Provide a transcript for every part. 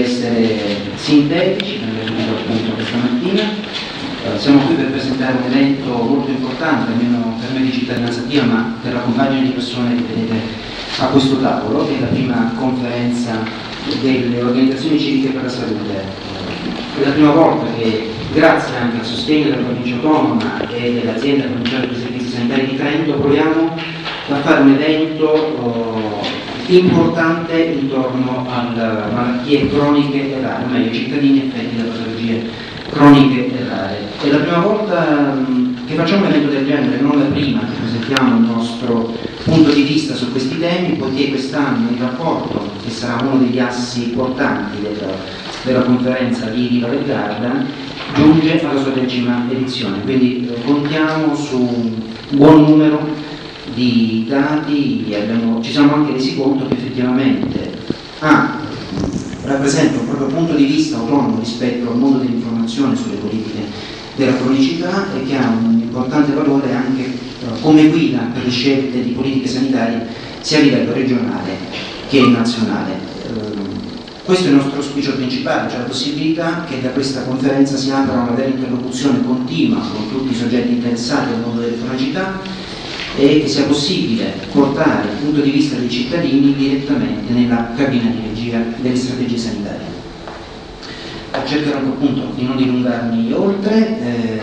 essere sintetici, come detto appunto questa mattina. Eh, siamo qui per presentare un evento molto importante, almeno per me di cittadinanza attiva, ma per la compagine di persone che vedete a questo tavolo, che è la prima conferenza delle organizzazioni civiche per la salute. È la prima volta che, grazie anche al sostegno della provincia autonoma e dell'azienda provinciale dei servizi sanitari di Trento, proviamo a fare un evento oh, importante intorno alle malattie croniche e rare, o meglio, cittadini affetti da patologie croniche e rare. È la prima volta mh, che facciamo un evento del genere, non la prima che presentiamo il nostro punto di vista su questi temi, poiché quest'anno il rapporto, che sarà uno degli assi portanti della, della conferenza di Riva del Garda, giunge alla sua decima edizione, quindi eh, contiamo su un buon numero di dati, abbiamo, ci siamo anche resi conto che effettivamente A rappresenta un proprio punto di vista autonomo rispetto al mondo dell'informazione sulle politiche della cronicità e che ha un importante valore anche eh, come guida per le scelte di politiche sanitarie sia a livello regionale che nazionale. Eh, questo è il nostro auspicio principale, cioè la possibilità che da questa conferenza si apra una vera interlocuzione continua con tutti i soggetti interessati al mondo delle cronicità e che sia possibile portare il punto di vista dei cittadini direttamente nella cabina di regia delle strategie sanitarie. Cercherò appunto di non dilungarmi oltre, eh,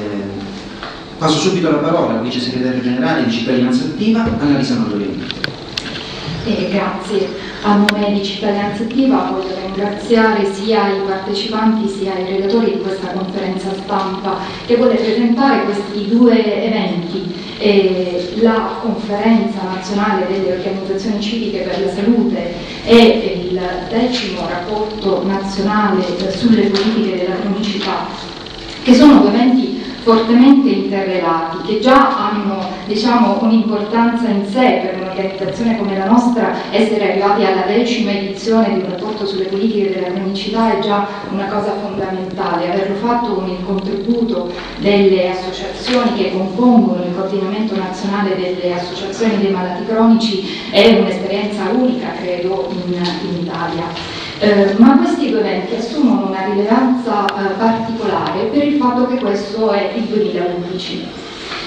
passo subito la parola al vice segretario generale di cittadinanza attiva, Annalisa Mandolini. Eh, grazie. Nome di Cittadinanza Attiva voglio ringraziare sia i partecipanti sia i relatori di questa conferenza stampa che vuole presentare questi due eventi eh, la conferenza nazionale delle organizzazioni civiche per la salute e il decimo rapporto nazionale sulle politiche della cronicità, che sono due eventi fortemente interrelati, che già hanno diciamo, un'importanza in sé per un'organizzazione come la nostra, essere arrivati alla decima edizione di un rapporto sulle politiche della cronicità è già una cosa fondamentale. Averlo fatto con il contributo delle associazioni che compongono il coordinamento nazionale delle associazioni dei malati cronici è un'esperienza unica, credo, in, in Italia. Eh, ma questi due eventi assumono una rilevanza eh, particolare per il fatto che questo è il 2011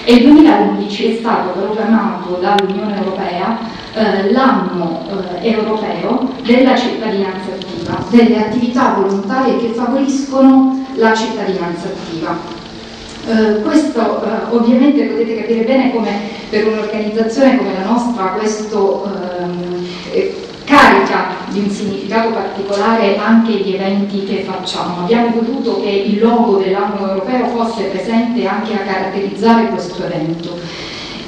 e il 2011 è stato proclamato dall'Unione Europea eh, l'anno eh, europeo della cittadinanza attiva, delle attività volontarie che favoriscono la cittadinanza attiva. Uh, questo uh, ovviamente potete capire bene come per un'organizzazione come la nostra questo uh, carica di un significato particolare anche gli eventi che facciamo. Abbiamo voluto che il logo dell'anno europeo fosse presente anche a caratterizzare questo evento.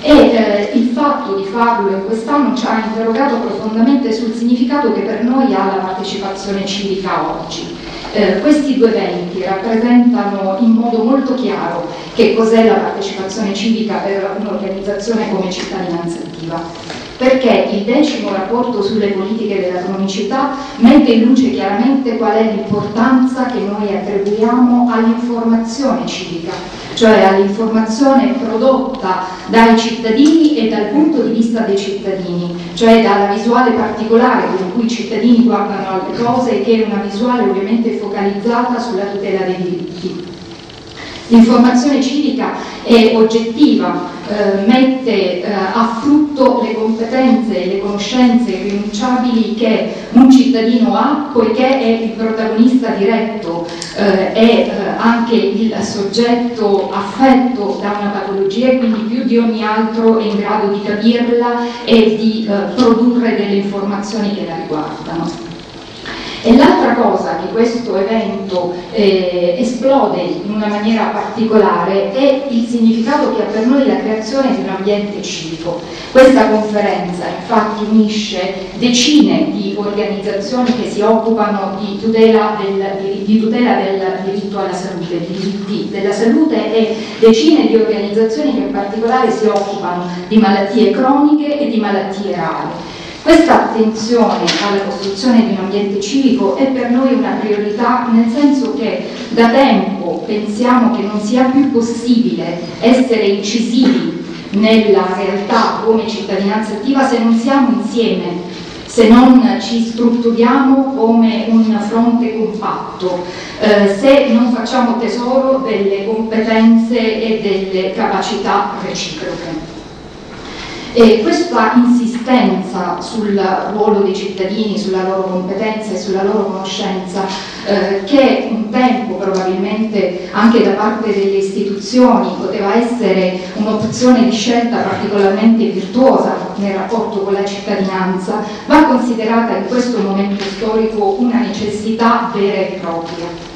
E eh, il fatto di farlo in quest'anno ci ha interrogato profondamente sul significato che per noi ha la partecipazione civica oggi. Eh, questi due eventi rappresentano in modo molto chiaro che cos'è la partecipazione civica per un'organizzazione come cittadinanza attiva perché il decimo rapporto sulle politiche della cronicità mette in luce chiaramente qual è l'importanza che noi attribuiamo all'informazione civica, cioè all'informazione prodotta dai cittadini e dal punto di vista dei cittadini, cioè dalla visuale particolare con cui i cittadini guardano alle cose che è una visuale ovviamente focalizzata sulla tutela dei diritti. L'informazione civica è oggettiva, eh, mette eh, a frutto le competenze e le conoscenze irrinunciabili che un cittadino ha, poiché è il protagonista diretto, eh, è eh, anche il soggetto affetto da una patologia e quindi più di ogni altro è in grado di capirla e di eh, produrre delle informazioni che la riguardano. E l'altra cosa che questo evento eh, esplode in una maniera particolare è il significato che ha per noi la creazione di un ambiente civico. Questa conferenza infatti unisce decine di organizzazioni che si occupano di tutela del, di tutela del diritto alla salute, di diritti della salute e decine di organizzazioni che in particolare si occupano di malattie croniche e di malattie rare. Questa attenzione alla costruzione di un ambiente civico è per noi una priorità nel senso che da tempo pensiamo che non sia più possibile essere incisivi nella realtà come cittadinanza attiva se non siamo insieme se non ci strutturiamo come un fronte compatto, eh, se non facciamo tesoro delle competenze e delle capacità reciproche. E questa insistenza sul ruolo dei cittadini, sulla loro competenza e sulla loro conoscenza, eh, che un tempo probabilmente anche da parte delle istituzioni poteva essere un'opzione di scelta particolarmente virtuosa nel rapporto con la cittadinanza, va considerata in questo momento storico una necessità vera e propria.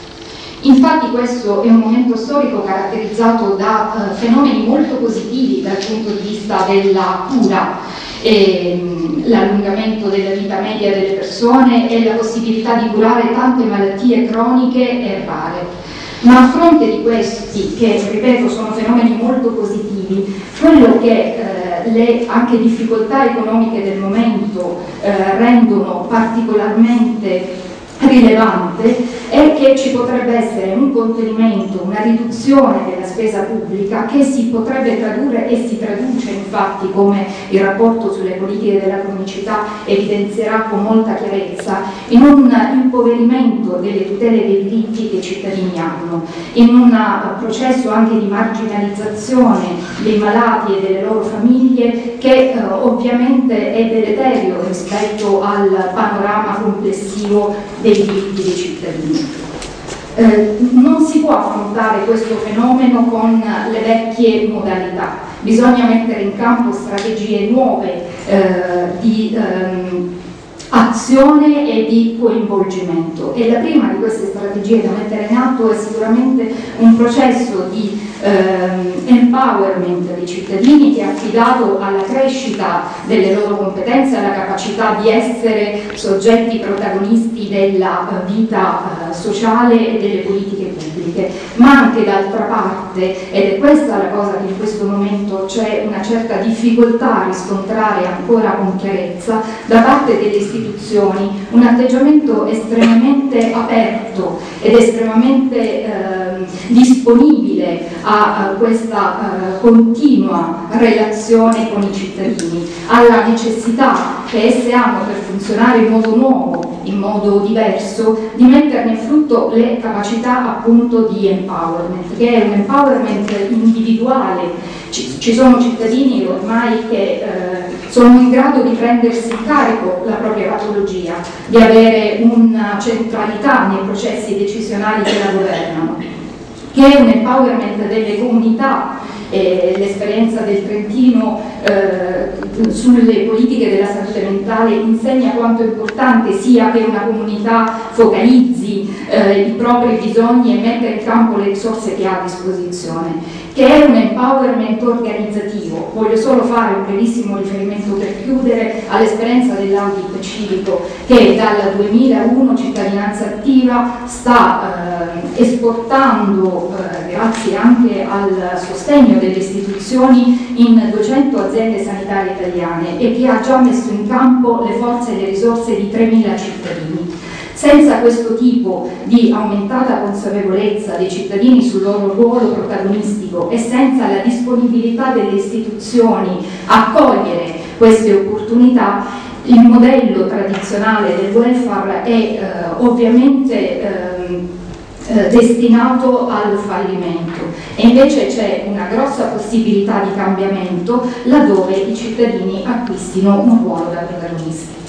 Infatti questo è un momento storico caratterizzato da eh, fenomeni molto positivi dal punto di vista della cura, ehm, l'allungamento della vita media delle persone e la possibilità di curare tante malattie croniche e rare. Ma a fronte di questi, che ripeto sono fenomeni molto positivi, quello che eh, le anche difficoltà economiche del momento eh, rendono particolarmente rilevante è che ci potrebbe essere un contenimento, una riduzione della spesa pubblica che si potrebbe tradurre e si traduce infatti come il rapporto sulle politiche della cronicità evidenzierà con molta chiarezza in un impoverimento delle tutele dei diritti che i cittadini hanno, in un processo anche di marginalizzazione dei malati e delle loro famiglie che eh, ovviamente è deleterio rispetto al panorama complessivo dei diritti dei cittadini. Eh, non si può affrontare questo fenomeno con le vecchie modalità, bisogna mettere in campo strategie nuove eh, di ehm, azione e di coinvolgimento. E la prima di queste strategie da mettere in atto è sicuramente un processo di ehm, empowerment dei cittadini che è affidato alla crescita delle loro competenze, alla capacità di essere soggetti protagonisti della eh, vita eh, sociale e delle politiche pubbliche, ma anche d'altra parte, ed è questa la cosa che in questo momento c'è una certa difficoltà a riscontrare ancora con chiarezza, da parte delle istituzioni un atteggiamento estremamente aperto ed estremamente eh, disponibile a a questa uh, continua relazione con i cittadini, alla necessità che esse hanno per funzionare in modo nuovo, in modo diverso, di metterne in frutto le capacità appunto di empowerment, che è un empowerment individuale. Ci, ci sono cittadini ormai che eh, sono in grado di prendersi in carico la propria patologia, di avere una centralità nei processi decisionali che la governano che è un empowerment delle comunità, eh, l'esperienza del Trentino eh, sulle politiche della salute mentale insegna quanto importante sia che una comunità focalizzi eh, i propri bisogni e metta in campo le risorse che ha a disposizione che è un empowerment organizzativo. Voglio solo fare un brevissimo riferimento per chiudere all'esperienza dell'ambito civico che dal 2001 Cittadinanza Attiva sta eh, esportando, eh, grazie anche al sostegno delle istituzioni, in 200 aziende sanitarie italiane e che ha già messo in campo le forze e le risorse di 3.000 cittadini. Senza questo tipo di aumentata consapevolezza dei cittadini sul loro ruolo protagonistico e senza la disponibilità delle istituzioni a cogliere queste opportunità, il modello tradizionale del welfare è eh, ovviamente ehm, eh, destinato al fallimento e invece c'è una grossa possibilità di cambiamento laddove i cittadini acquistino un ruolo da protagonisti.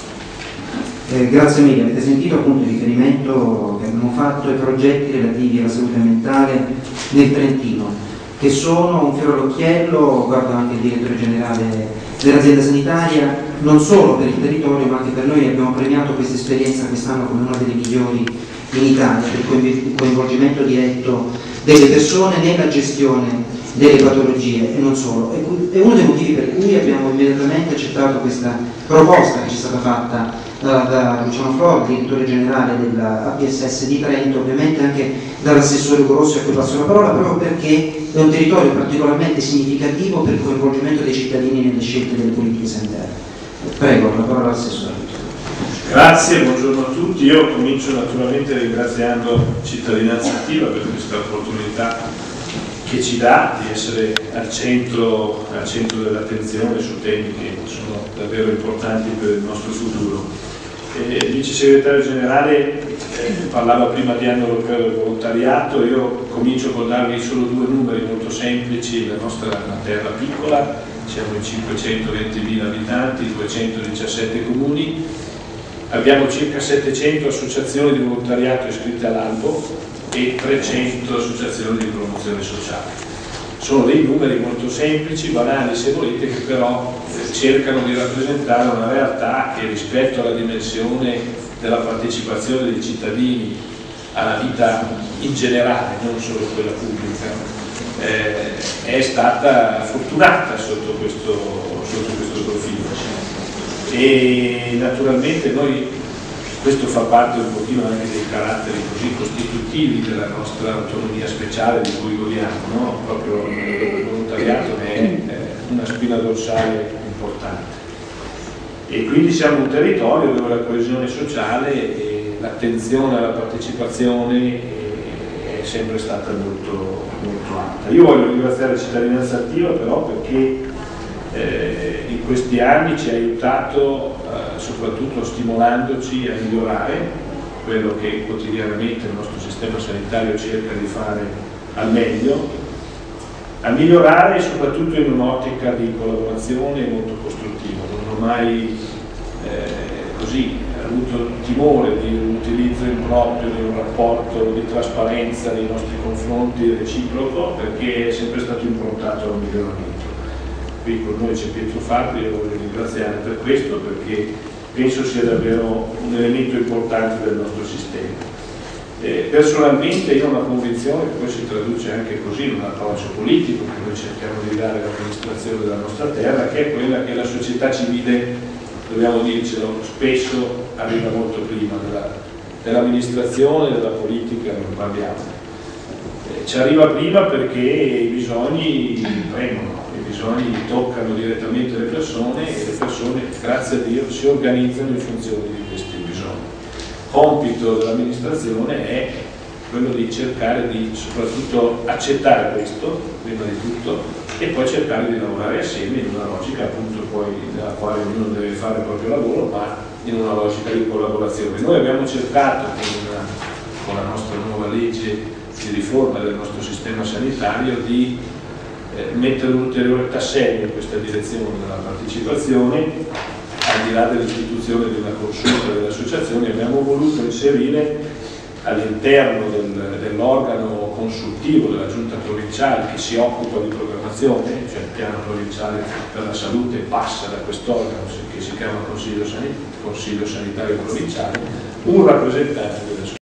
Eh, grazie mille, avete sentito appunto il riferimento che abbiamo fatto ai progetti relativi alla salute mentale nel Trentino, che sono un fiore all'occhiello, guardo anche il direttore generale dell'azienda sanitaria, non solo per il territorio ma anche per noi abbiamo premiato questa esperienza quest'anno come una delle migliori in Italia per il coinvolgimento diretto delle persone nella gestione delle patologie e non solo. È uno dei motivi per cui abbiamo immediatamente accettato questa proposta che ci è stata fatta da, da Luciano Flor, direttore generale della APSS di Trento, ovviamente anche dall'assessore Ugo Rossi a cui passo la parola, proprio perché è un territorio particolarmente significativo per il coinvolgimento dei cittadini nelle scelte delle politiche sanitarie. Prego, la parola all'assessore. Grazie, buongiorno a tutti. Io comincio naturalmente ringraziando Cittadinanza Attiva per questa opportunità che ci dà di essere al centro, centro dell'attenzione su temi che sono davvero importanti per il nostro futuro. Il vice segretario generale eh, parlava prima di anno europeo del volontariato, io comincio con darvi solo due numeri molto semplici, la nostra è una terra piccola, siamo in 520.000 abitanti, 217 comuni, abbiamo circa 700 associazioni di volontariato iscritte all'albo e 300 associazioni di promozione sociale. Sono dei numeri molto semplici, banali se volete, che però cercano di rappresentare una realtà che rispetto alla dimensione della partecipazione dei cittadini alla vita in generale, non solo quella pubblica, eh, è stata fortunata sotto questo, sotto questo profilo. E naturalmente noi questo fa parte un pochino anche dei caratteri così costitutivi della nostra autonomia speciale di cui godiamo, no? proprio il volontariato è una spina dorsale importante. E quindi siamo un territorio dove la coesione sociale e l'attenzione alla partecipazione è sempre stata molto, molto alta. Io voglio ringraziare la cittadinanza attiva però perché eh, in questi anni ci ha aiutato eh, soprattutto stimolandoci a migliorare quello che quotidianamente il nostro sistema sanitario cerca di fare al meglio, a migliorare soprattutto in un'ottica di collaborazione molto costruttiva. Non ho mai eh, così avuto timore di un utilizzo improprio di un rapporto di trasparenza nei nostri confronti reciproco perché è sempre stato improntato al miglioramento qui con noi c'è Pietro Fabri e voglio ringraziare per questo perché penso sia davvero un elemento importante del nostro sistema. Eh, personalmente io ho una convinzione che poi si traduce anche così in un approccio politico che noi cerchiamo di dare all'amministrazione della nostra terra, che è quella che la società civile, dobbiamo dircelo, spesso arriva molto prima dell'amministrazione, della politica, non parliamo. Eh, ci arriva prima perché i bisogni premono bisogni toccano direttamente le persone e le persone, grazie a Dio, si organizzano in funzione di questi bisogni. Compito dell'amministrazione è quello di cercare di soprattutto accettare questo, prima di tutto, e poi cercare di lavorare assieme in una logica appunto poi nella quale ognuno deve fare il proprio lavoro, ma in una logica di collaborazione. Noi abbiamo cercato con, con la nostra nuova legge di riforma del nostro sistema sanitario di eh, mettere un ulteriore tassello in questa direzione della partecipazione, al di là dell'istituzione una consulta delle associazioni, abbiamo voluto inserire all'interno del, dell'organo consultivo della giunta provinciale che si occupa di programmazione, cioè il piano provinciale per la salute passa da quest'organo che si chiama Consiglio, Sanit Consiglio Sanitario Provinciale, un rappresentante delle associazioni